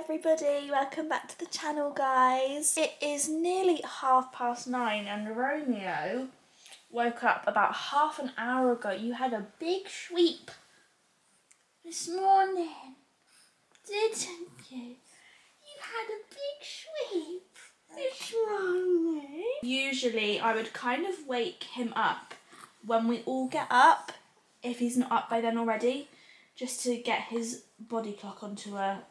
everybody. Welcome back to the channel guys. It is nearly half past nine and Romeo woke up about half an hour ago. You had a big sweep this morning, didn't you? You had a big sweep this morning. Usually I would kind of wake him up when we all get up, if he's not up by then already, just to get his body clock onto a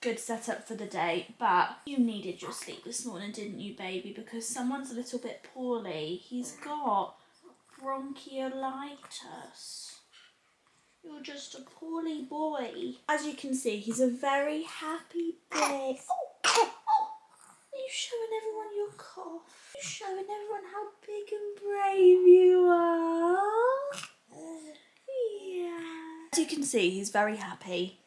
good setup for the day. But you needed your sleep this morning, didn't you, baby? Because someone's a little bit poorly. He's got bronchiolitis. You're just a poorly boy. As you can see, he's a very happy boy. Are you showing everyone your cough? Are you showing everyone how big and brave you are? Yeah. As you can see, he's very happy.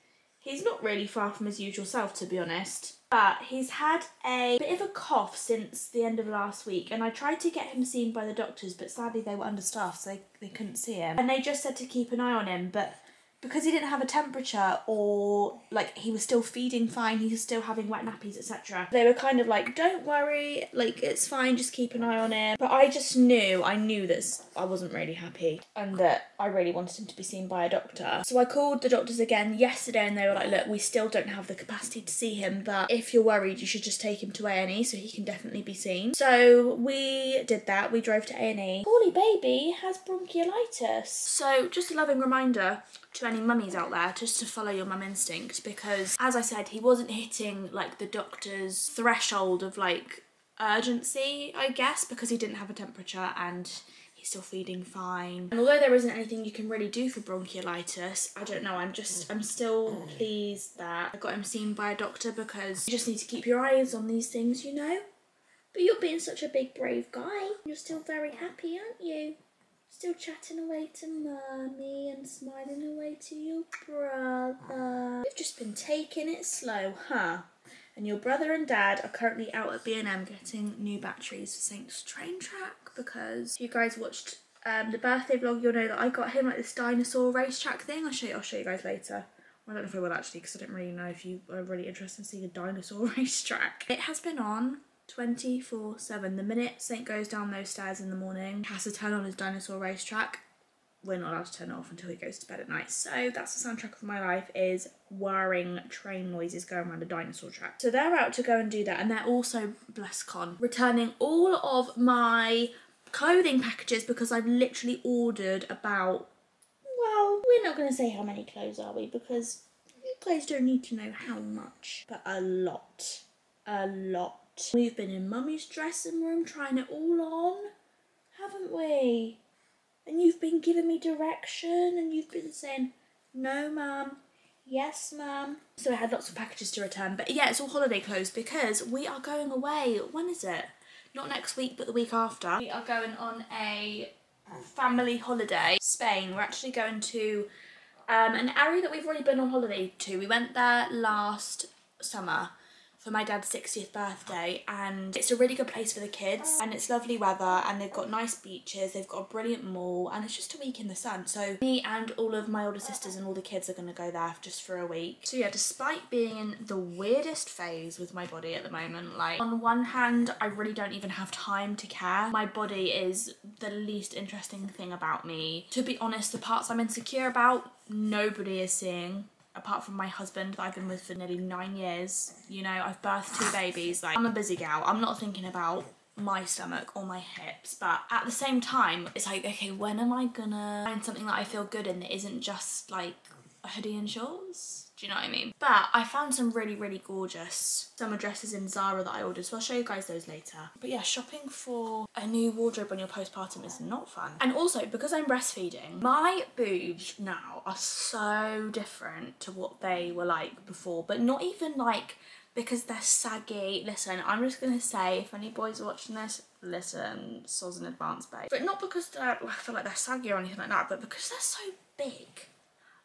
He's not really far from his usual self, to be honest. But he's had a bit of a cough since the end of last week, and I tried to get him seen by the doctors, but sadly they were understaffed, so they, they couldn't see him. And they just said to keep an eye on him, but because he didn't have a temperature or like he was still feeding fine, he was still having wet nappies, etc. They were kind of like, don't worry, like it's fine, just keep an eye on him. But I just knew, I knew that I wasn't really happy and that I really wanted him to be seen by a doctor. So I called the doctors again yesterday and they were like, look, we still don't have the capacity to see him, but if you're worried, you should just take him to A&E so he can definitely be seen. So we did that, we drove to A&E. Poorly baby has bronchiolitis. So just a loving reminder to any mummies out there just to follow your mum instinct because as I said he wasn't hitting like the doctor's threshold of like urgency I guess because he didn't have a temperature and he's still feeding fine. And although there isn't anything you can really do for bronchiolitis I don't know I'm just I'm still pleased that I got him seen by a doctor because you just need to keep your eyes on these things you know? But you're being such a big brave guy. You're still very happy aren't you Still chatting away to mummy and smiling away to your brother. You've just been taking it slow, huh? And your brother and dad are currently out at B&M getting new batteries for Saint's train track because if you guys watched um, the birthday vlog, you'll know that I got him like this dinosaur racetrack thing. I'll show you, I'll show you guys later. I don't know if I will actually because I don't really know if you are really interested in seeing a dinosaur racetrack. It has been on 24 7. The minute Saint goes down those stairs in the morning, has to turn on his dinosaur racetrack. We're not allowed to turn it off until he goes to bed at night. So that's the soundtrack of my life is whirring train noises going around a dinosaur track. So they're out to go and do that and they're also, bless con, returning all of my clothing packages because I've literally ordered about, well, we're not going to say how many clothes are we because you guys don't need to know how much, but a lot. A lot. We've been in mummy's dressing room trying it all on, haven't we? And you've been giving me direction and you've been saying, no mum, yes mum. So I had lots of packages to return. But yeah, it's all holiday clothes because we are going away. When is it? Not next week, but the week after. We are going on a family holiday. Spain. We're actually going to um, an area that we've already been on holiday to. We went there last summer for my dad's 60th birthday and it's a really good place for the kids and it's lovely weather and they've got nice beaches, they've got a brilliant mall and it's just a week in the sun. So me and all of my older sisters and all the kids are going to go there just for a week. So yeah, despite being in the weirdest phase with my body at the moment, like on one hand, I really don't even have time to care. My body is the least interesting thing about me. To be honest, the parts I'm insecure about, nobody is seeing apart from my husband that I've been with for nearly nine years. You know, I've birthed two babies. Like, I'm a busy gal. I'm not thinking about my stomach or my hips but at the same time it's like okay when am I gonna find something that I feel good in that isn't just like a hoodie and shorts do you know what I mean? But I found some really, really gorgeous summer dresses in Zara that I ordered, so I'll show you guys those later. But yeah, shopping for a new wardrobe on your postpartum is not fun. And also, because I'm breastfeeding, my boobs now are so different to what they were like before, but not even like because they're saggy. Listen, I'm just gonna say, if any boys are watching this, listen, soz in advance, babe. But not because I feel like they're saggy or anything like that, but because they're so big.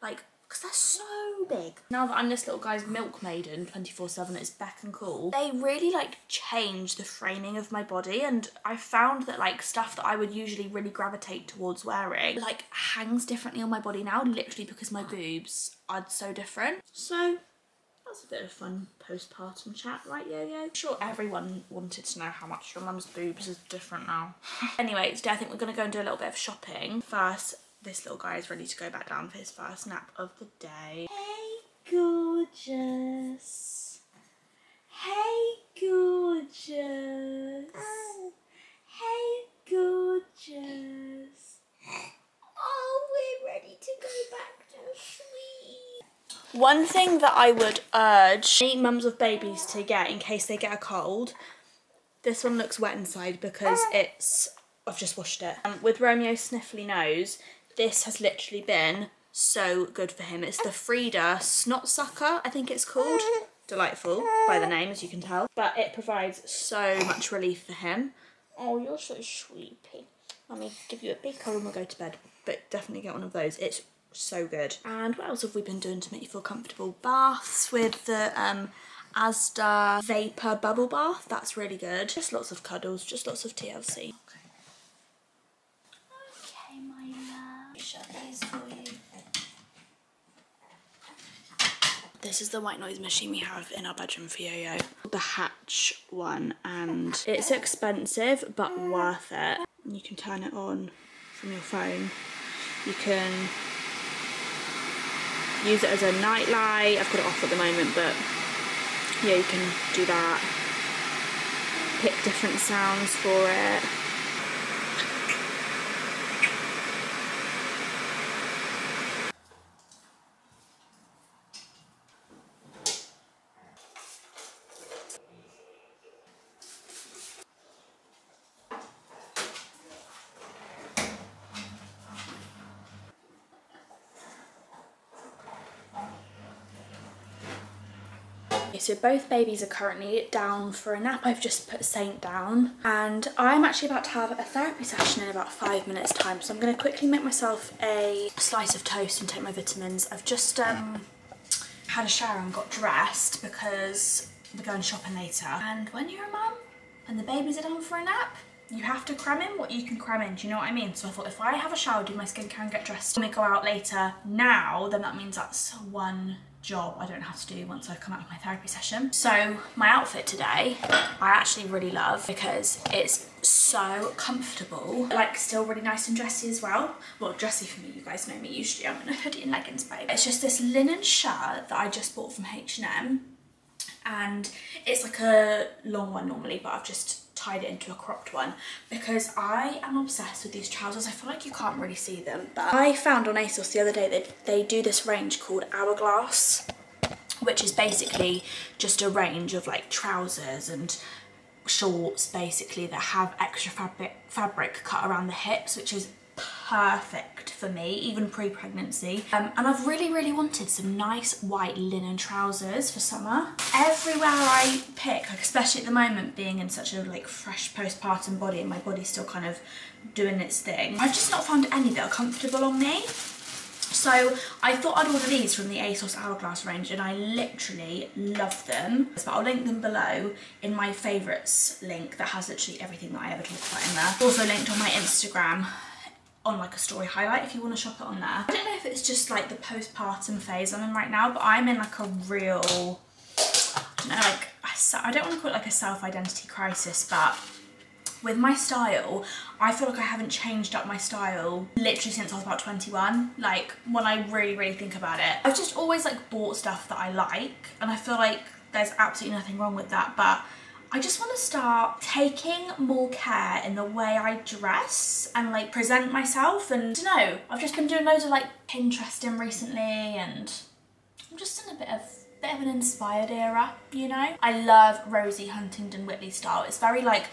Like, because they're so big. Now that I'm this little guy's milk maiden 24-7 it's back and Cool, they really like change the framing of my body and I found that like stuff that I would usually really gravitate towards wearing like hangs differently on my body now literally because my boobs are so different. So that's a bit of fun postpartum chat, right, Yo-Yo? I'm sure everyone wanted to know how much your mum's boobs is different now. anyway, today I think we're going to go and do a little bit of shopping. First, this little guy is ready to go back down for his first nap of the day. Hey, gorgeous. Hey, gorgeous. Hey, gorgeous. Oh, we're ready to go back to sleep. One thing that I would urge any mums of babies to get in case they get a cold, this one looks wet inside because it's, I've just washed it. Um, with Romeo's sniffly nose, this has literally been so good for him. It's the Frida Snot Sucker, I think it's called. Delightful by the name, as you can tell. But it provides so much relief for him. Oh, you're so sleepy. Let me give you a big hug and we'll go to bed. But definitely get one of those. It's so good. And what else have we been doing to make you feel comfortable? Baths with the um, Asda Vapor Bubble Bath. That's really good. Just lots of cuddles, just lots of TLC. This is the white noise machine we have in our bedroom for Yo-Yo. The Hatch one and it's expensive but worth it. You can turn it on from your phone. You can use it as a night light. I've got it off at the moment but yeah you can do that. Pick different sounds for it. So both babies are currently down for a nap. I've just put Saint down and I'm actually about to have a therapy session in about five minutes time. So I'm going to quickly make myself a slice of toast and take my vitamins. I've just um, had a shower and got dressed because we're going shopping later. And when you're a mum and the babies are down for a nap, you have to cram in what you can cram in, do you know what I mean? So I thought if I have a shower, do my skincare and get dressed, and I go out later now, then that means that's one job I don't have to do once I come out of my therapy session. So my outfit today, I actually really love because it's so comfortable, like still really nice and dressy as well. Well, dressy for me, you guys know me, usually I'm in a hoodie and leggings, babe. It's just this linen shirt that I just bought from H&M and it's like a long one normally, but I've just tied it into a cropped one because I am obsessed with these trousers. I feel like you can't really see them, but I found on ASOS the other day that they do this range called Hourglass, which is basically just a range of like trousers and shorts basically that have extra fabric fabric cut around the hips, which is perfect for me, even pre-pregnancy. Um, and I've really, really wanted some nice white linen trousers for summer. Everywhere I pick, like especially at the moment being in such a like fresh postpartum body and my body's still kind of doing its thing, I've just not found any that are comfortable on me. So I thought I'd order these from the ASOS Hourglass range and I literally love them. But I'll link them below in my favourites link that has literally everything that I ever talk about in there. Also linked on my Instagram on like a story highlight if you want to shop it on there. I don't know if it's just like the postpartum phase I'm in right now, but I'm in like a real, know, like, I don't want to call it like a self-identity crisis, but with my style, I feel like I haven't changed up my style literally since I was about 21. Like when I really, really think about it. I've just always like bought stuff that I like and I feel like there's absolutely nothing wrong with that, but I just want to start taking more care in the way I dress and like present myself and I don't know, I've just been doing loads of like Pinteresting recently and I'm just in a bit of bit of an inspired era, you know? I love Rosie Huntington Whiteley style. It's very like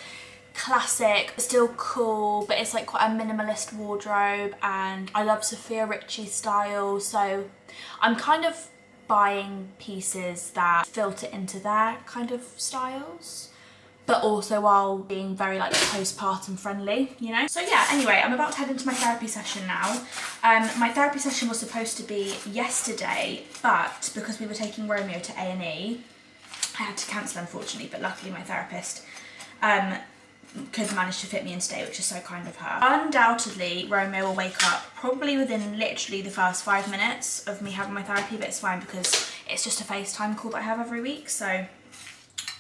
classic, still cool, but it's like quite a minimalist wardrobe and I love Sofia Richie style so I'm kind of buying pieces that filter into their kind of styles but also while being very like postpartum friendly, you know? So yeah, anyway, I'm about to head into my therapy session now. Um, my therapy session was supposed to be yesterday, but because we were taking Romeo to A&E, I had to cancel unfortunately, but luckily my therapist um, could manage to fit me in today, which is so kind of her. Undoubtedly, Romeo will wake up probably within literally the first five minutes of me having my therapy, but it's fine because it's just a FaceTime call that I have every week, so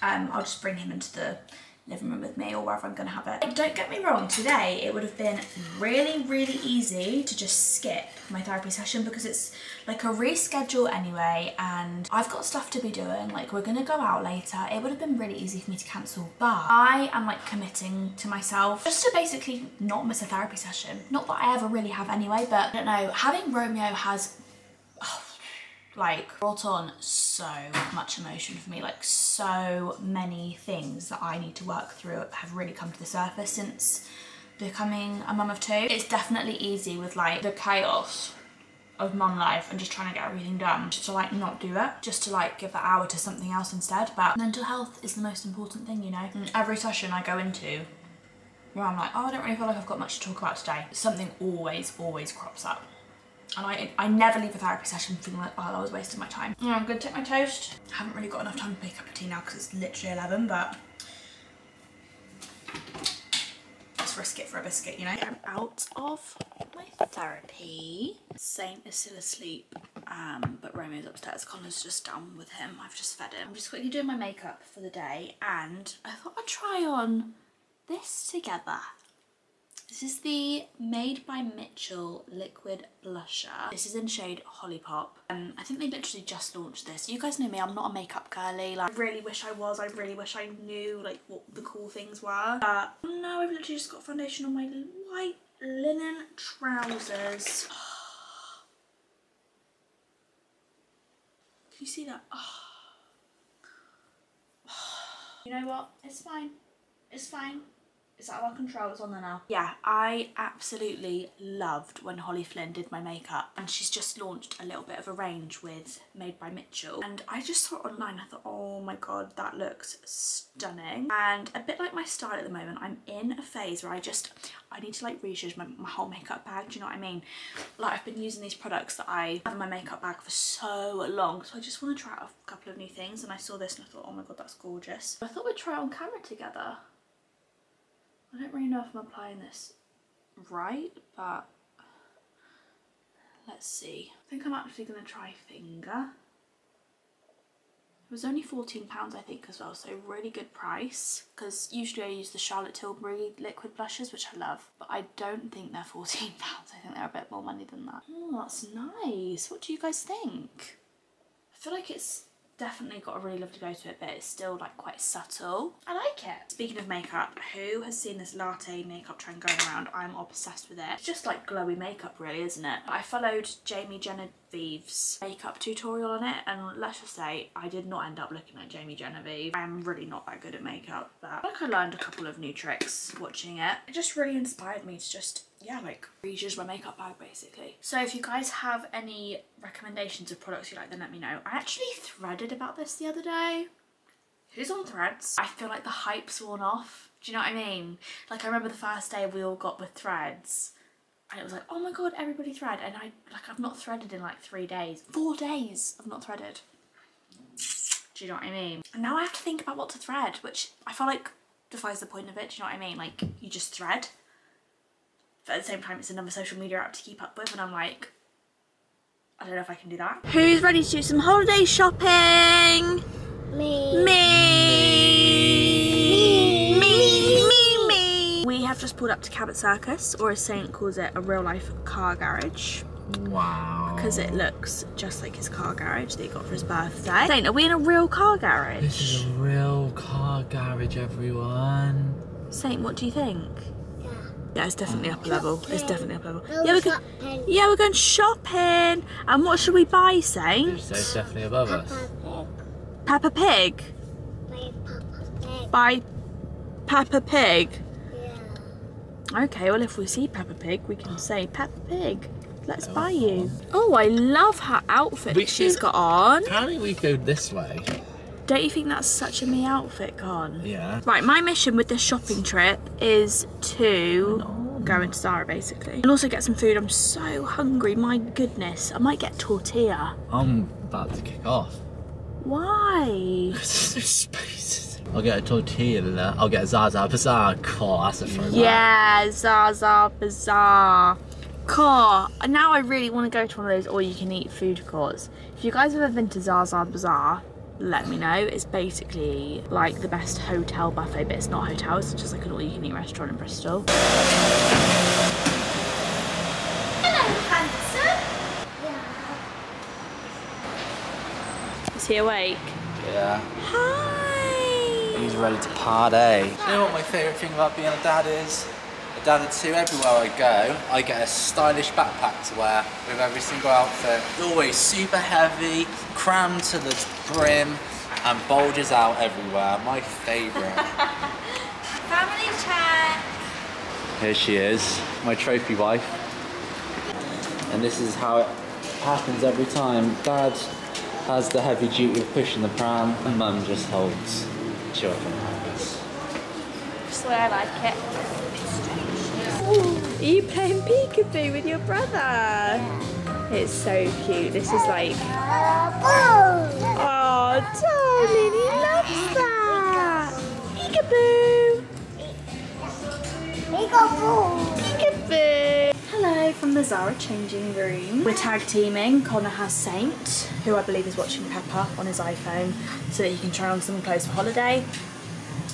um, I'll just bring him into the living room with me or wherever I'm going to have it. Don't get me wrong, today it would have been really, really easy to just skip my therapy session because it's like a reschedule anyway and I've got stuff to be doing, like we're going to go out later. It would have been really easy for me to cancel, but I am like committing to myself just to basically not miss a therapy session. Not that I ever really have anyway, but I don't know, having Romeo has like brought on so much emotion for me. Like so many things that I need to work through have really come to the surface since becoming a mum of two. It's definitely easy with like the chaos of mum life and just trying to get everything done just to like not do it just to like give that hour to something else instead. But mental health is the most important thing you know? And every session I go into where I'm like oh I don't really feel like I've got much to talk about today something always always crops up and I, I never leave a therapy session feeling like, oh, I was wasting my time. Yeah, I'm gonna take my toast. I haven't really got enough time to make up a cup of tea now because it's literally 11, but let's risk it for a biscuit, you know? I'm out of my therapy. Saint is still asleep, um, but Romeo's upstairs. Connor's just done with him. I've just fed him. I'm just quickly doing my makeup for the day, and I thought I'd try on this together. This is the Made by Mitchell Liquid Blusher. This is in shade Holly Pop. Um, I think they literally just launched this. You guys know me, I'm not a makeup girly. Like, I really wish I was. I really wish I knew like what the cool things were. But no, I've literally just got foundation on my white linen trousers. Can you see that? You know what? It's fine. It's fine. It's out of our control, it's on there now. Yeah, I absolutely loved when Holly Flynn did my makeup and she's just launched a little bit of a range with Made by Mitchell. And I just saw it online I thought oh my god that looks stunning. And a bit like my style at the moment I'm in a phase where I just I need to like research my, my whole makeup bag do you know what I mean? Like I've been using these products that I have in my makeup bag for so long so I just want to try out a couple of new things and I saw this and I thought oh my god that's gorgeous. I thought we'd try it on camera together I don't really know if I'm applying this right, but let's see. I think I'm actually going to try finger. It was only £14 I think as well, so really good price. Because usually I use the Charlotte Tilbury liquid blushes, which I love. But I don't think they're £14. I think they're a bit more money than that. Oh, that's nice. What do you guys think? I feel like it's definitely got a really lovely glow to it but it's still like quite subtle. I like it. Speaking of makeup, who has seen this latte makeup trend going around? I'm obsessed with it. It's just like glowy makeup really isn't it? I followed Jamie Genevieve's makeup tutorial on it and let's just say I did not end up looking like Jamie Genevieve. I am really not that good at makeup but I like I learned a couple of new tricks watching it. It just really inspired me to just yeah, like reuse my makeup bag basically. So if you guys have any recommendations of products you like, then let me know. I actually threaded about this the other day. Who's on threads? I feel like the hype's worn off. Do you know what I mean? Like I remember the first day we all got with threads and it was like, oh my god, everybody thread. And I, like I've not threaded in like three days. Four days I've not threaded. Do you know what I mean? And now I have to think about what to thread, which I feel like defies the point of it. Do you know what I mean? Like you just thread but at the same time it's another social media app to keep up with and I'm like I don't know if I can do that. Who's ready to do some holiday shopping? Me. Me. Me. Me. Me. We have just pulled up to Cabot Circus or as Saint calls it a real life car garage. Wow. Because it looks just like his car garage that he got for his birthday. Saint, are we in a real car garage? This is a real car garage, everyone. Saint, what do you think? Yeah, it's definitely up a level. It's definitely up a level. Go Yeah, we're going. shopping. Yeah, we're going shopping. And what should we buy, Saint? So it's definitely above us. Peppa Peppa Pig. Pig. My Peppa Pig. Buy Peppa Pig. Yeah. Okay, well if we see Peppa Pig, we can say Peppa Pig. Let's buy you. Oh, I love her outfit We that she's should- got on. Apparently we go this way. Don't you think that's such a me outfit, Con? Yeah. Right, my mission with this shopping trip is to go into Zara basically. And also get some food. I'm so hungry, my goodness. I might get tortilla. I'm about to kick off. Why? There's no spaces. I'll get a tortilla. I'll get a Zaza Bazaar. Cool, that's a throwback. Yeah, Zaza Bazaar. and Now I really want to go to one of those all you can eat food courts. If you guys have ever been to Zaza Bazaar, let me know. It's basically like the best hotel buffet, but it's not a hotel, it's just like an all you can eat restaurant in Bristol. Hello, handsome. Is he awake? Yeah. Hi! He's ready to party. You know what my favourite thing about being a dad is? Dad of two, everywhere I go, I get a stylish backpack to wear with every single outfit. Always super heavy, crammed to the brim, and bulges out everywhere. My favourite. Family check. Here she is, my trophy wife. And this is how it happens every time. Dad has the heavy duty of pushing the pram, and Mum just holds children hands. Just the way I like it. Are you playing peekaboo with your brother? It's so cute. This is like, oh, darling, he loves that. Peekaboo, peekaboo. Hello from the Zara changing room. We're tag teaming. Connor has Saint, who I believe is watching Peppa on his iPhone, so that he can try on some clothes for holiday.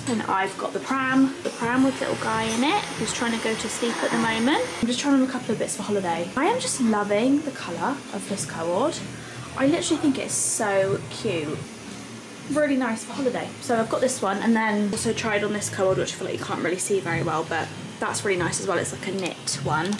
And I've got the pram, the pram with little guy in it who's trying to go to sleep at the moment. I'm just trying on a couple of bits for holiday. I am just loving the colour of this cord. I literally think it's so cute. Really nice for holiday. So I've got this one and then also tried on this cord which I feel like you can't really see very well but that's really nice as well. It's like a knit one.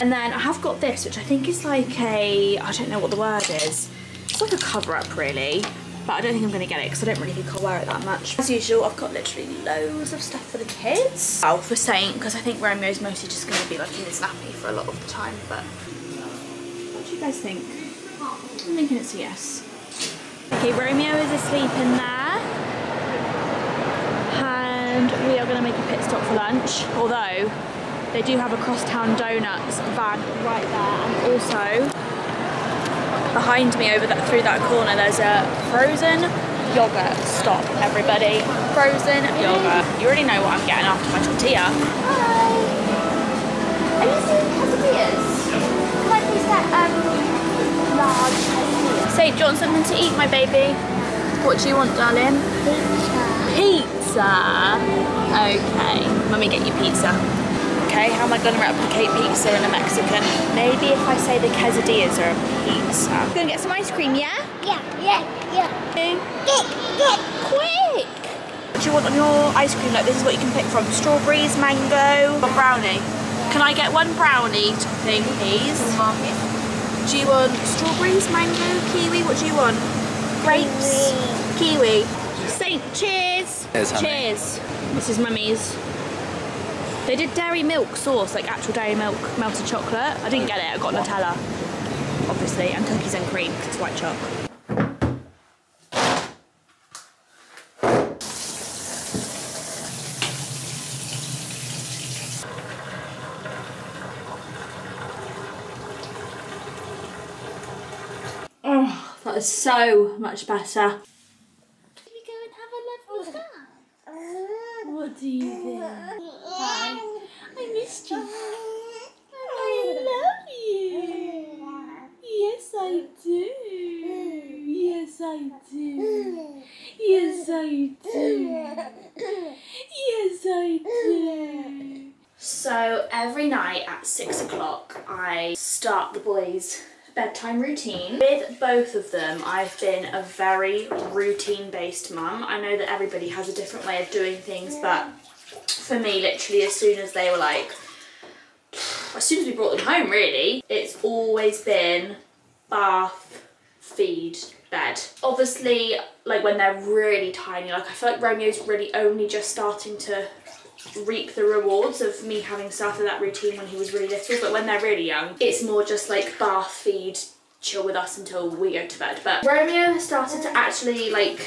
And then I have got this which I think is like a, I don't know what the word is. It's like a cover up really but I don't think I'm going to get it because I don't really think I'll wear it that much. As usual, I've got literally loads of stuff for the kids. Oh, for Saint, because I think Romeo's mostly just going to be like in his nappy for a lot of the time, but what do you guys think? I'm thinking it's a yes. Okay, Romeo is asleep in there. And we are going to make a pit stop for lunch, although they do have a crosstown donuts van right there and also behind me over that through that corner there's a frozen yogurt stop everybody frozen yogurt you already know what i'm getting after my tortilla Hi. Are you seeing quesadillas? Can I please get um large quesadillas? say do you want something to eat my baby what do you want darling Pizza. pizza okay mummy get you pizza okay? How am i going to replicate pizza in a mexican? Maybe if i say the quesadillas are a pizza. Gonna get some ice cream yeah? Yeah, yeah, yeah. Get, get. quick. What do you want on your ice cream? Like this is what you can pick from. Strawberries mango. Or brownie. Can i get one brownie topping please? Do you want strawberries mango kiwi? What do you want? Grapes. Kiwi. Saint cheers. Cheers, honey. cheers. This is mummy's they did dairy milk sauce like actual dairy milk melted chocolate i didn't get it i got nutella obviously and cookies and cream 'cause it's white chocolate Oh, that is so much better. Can we go and have a lovely oh. time? What do you think? You. I love you. Yes, I do. Yes, I do. Yes, I do. Yes, I do. So every night at six o'clock, I start the boys' bedtime routine. With both of them, I've been a very routine-based mum. I know that everybody has a different way of doing things, but for me, literally, as soon as they were like, as soon as we brought them home, really, it's always been bath, feed, bed. Obviously, like when they're really tiny, like I feel like Romeo's really only just starting to reap the rewards of me having started that routine when he was really little. But when they're really young, it's more just like bath, feed, chill with us until we go to bed. But Romeo started to actually like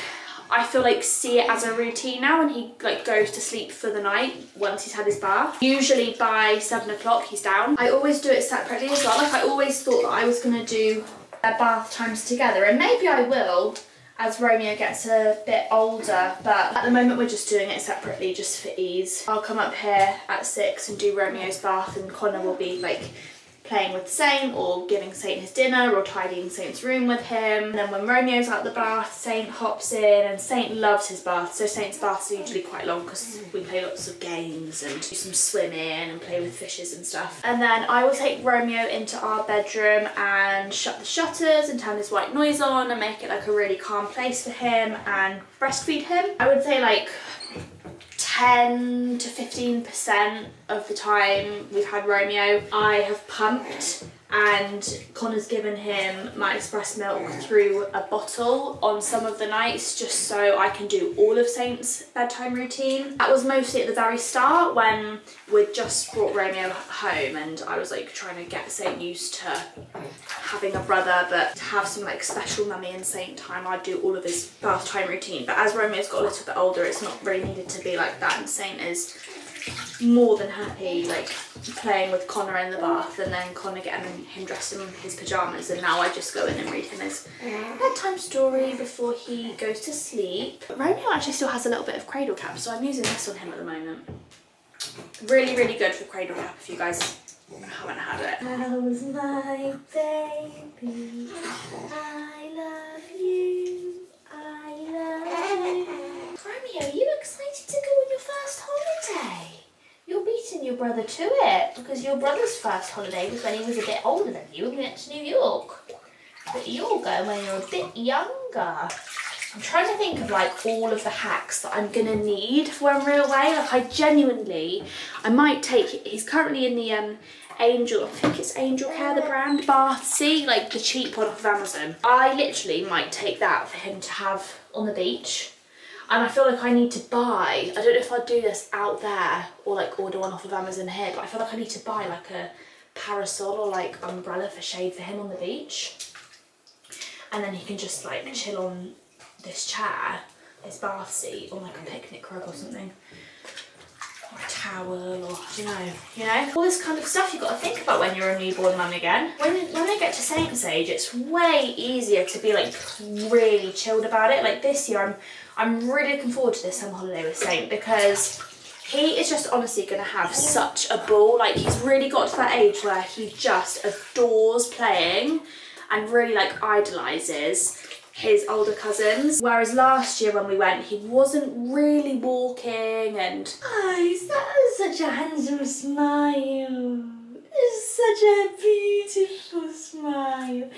I feel like see it as a routine now and he like goes to sleep for the night once he's had his bath. Usually by seven o'clock he's down. I always do it separately as well. Like I always thought that I was gonna do their bath times together and maybe I will as Romeo gets a bit older but at the moment we're just doing it separately just for ease. I'll come up here at six and do Romeo's bath and Connor will be like playing with Saint or giving Saint his dinner or tidying Saint's room with him. And then when Romeo's out the bath, Saint hops in and Saint loves his bath. So Saint's baths are usually quite long because we play lots of games and do some swimming and play with fishes and stuff. And then I will take Romeo into our bedroom and shut the shutters and turn his white noise on and make it like a really calm place for him and breastfeed him. I would say like 10 to 15% of the time we've had Romeo, I have pumped and Connor's given him my express milk through a bottle on some of the nights just so I can do all of Saint's bedtime routine. That was mostly at the very start when we'd just brought Romeo home and I was like trying to get Saint used to having a brother but to have some like special mummy and Saint time I'd do all of his bath time routine but as Romeo's got a little bit older it's not really needed to be like that and Saint is more than happy like playing with Connor in the bath and then Connor getting him dressed in his pyjamas and now I just go in and read him his bedtime story before he goes to sleep. Romeo actually still has a little bit of cradle cap so I'm using this on him at the moment. Really really good for cradle cap if you guys haven't had it. How's my baby? I love you. I love you. Are you excited to go on your first holiday? You're beating your brother to it because your brother's first holiday was when he was a bit older than you and we went to New York. But you're going when you're a bit younger. I'm trying to think of like all of the hacks that I'm gonna need when we're away. Like I genuinely, I might take, he's currently in the um, Angel, I think it's Angel Care, the brand, Bathsy, like the cheap one off of Amazon. I literally might take that for him to have on the beach and I feel like I need to buy, I don't know if I'd do this out there or like order one off of Amazon here, but I feel like I need to buy like a parasol or like umbrella for shade for him on the beach. And then he can just like chill on this chair, his bath seat, or like a picnic rug or something. A towel, or you know, you know? All this kind of stuff you've got to think about when you're a newborn mum again. When, when they get to Saint's age, it's way easier to be like really chilled about it. Like this year, I'm I'm really looking forward to this summer holiday with Saint because he is just honestly going to have such a ball. Like he's really got to that age where he just adores playing and really like idolises his older cousins. Whereas last year when we went, he wasn't really walking and... Guys, that was such a handsome smile. It's such a beautiful smile. You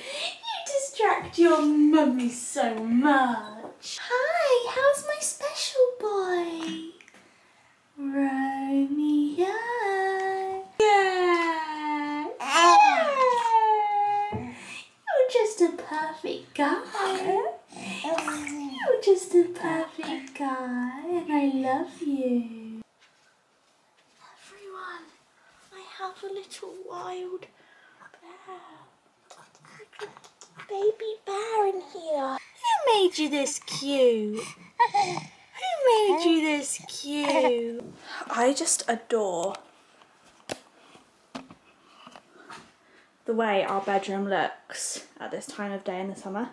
distract your mummy so much. Hi, how's my special boy? Romeo. Yeah. yeah. You're just a perfect guy. You're just a perfect guy and I love you. Everyone, I have a little wild bear. Baby bear in here. Who made you this cute? Who made you this cute? I just adore the way our bedroom looks at this time of day in the summer.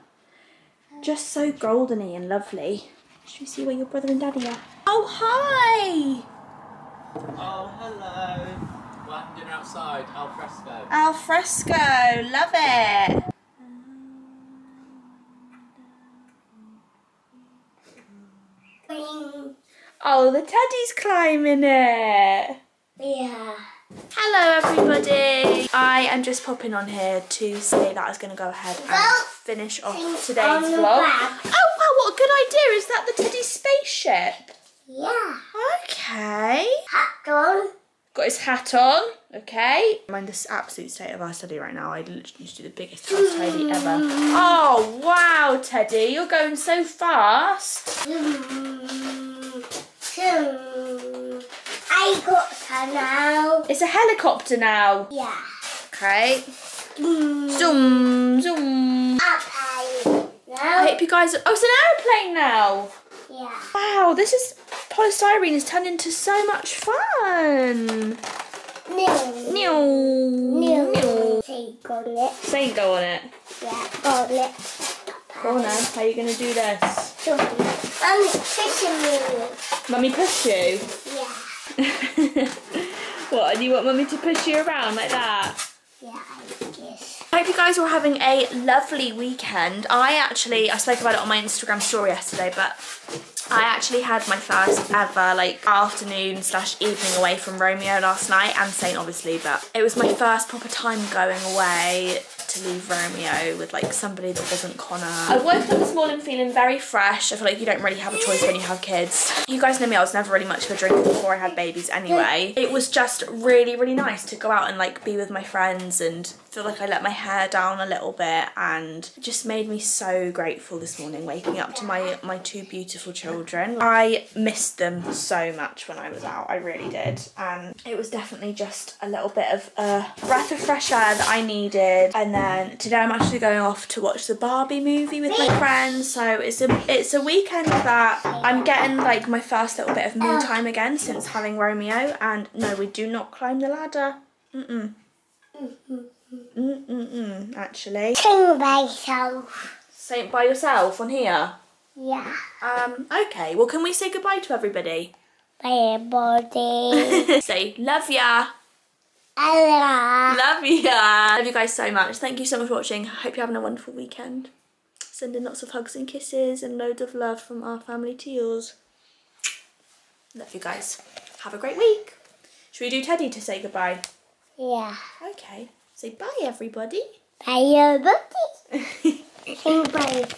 Just so goldeny and lovely. Should we see where your brother and daddy are? Oh, hi! Oh, hello. We're having dinner outside, al fresco. Al fresco, love it. Oh, the teddy's climbing it. Yeah. Hello, everybody. I am just popping on here to say that I was going to go ahead and finish off today's vlog. Oh, wow, what a good idea. Is that the teddy spaceship? Yeah. Okay. Hat on. Got his hat on. Okay. Mind this absolute state of our study right now. I literally used to do the biggest house tidy ever. Oh, wow, Teddy. You're going so fast. Zoom. Now. It's a helicopter now. Yeah. Okay. Mm. Zoom, zoom. I Now. hope you guys. Oh, it's an aeroplane now. Yeah. Wow, this is polystyrene has turned into so much fun. New. New. New. Say got it. Say go on it. Yeah. Got it. Go on then. How are you gonna do this? So, I'm me. Mummy push you. Yeah. what? And you want mummy to push you around like that? Yeah, I guess. I hope you guys are having a lovely weekend. I actually, I spoke about it on my Instagram story yesterday, but I actually had my first ever like afternoon slash evening away from Romeo last night and Saint obviously, but it was my first proper time going away to leave Romeo with like somebody that wasn't Connor. I woke up this morning feeling very fresh. I feel like you don't really have a choice when you have kids. You guys know me, I was never really much of a drinker before I had babies anyway. It was just really, really nice to go out and like be with my friends and feel like I let my hair down a little bit and just made me so grateful this morning waking up to my my two beautiful children. I missed them so much when I was out. I really did. And it was definitely just a little bit of a breath of fresh air that I needed. And then today I'm actually going off to watch the Barbie movie with my friends. So it's a it's a weekend that I'm getting like my first little bit of me time again since having Romeo. And no, we do not climb the ladder. Mm-mm. Mm-mm-mm, actually. Sing myself. Saint by yourself on here. Yeah. Um, okay, well can we say goodbye to everybody? My body. say love ya. Allah. Love ya. Love you guys so much. Thank you so much for watching. Hope you're having a wonderful weekend. Sending lots of hugs and kisses and loads of love from our family to yours. Love you guys. Have a great week. Should we do Teddy to say goodbye? Yeah. Okay. Say bye everybody. My body. Sing bye.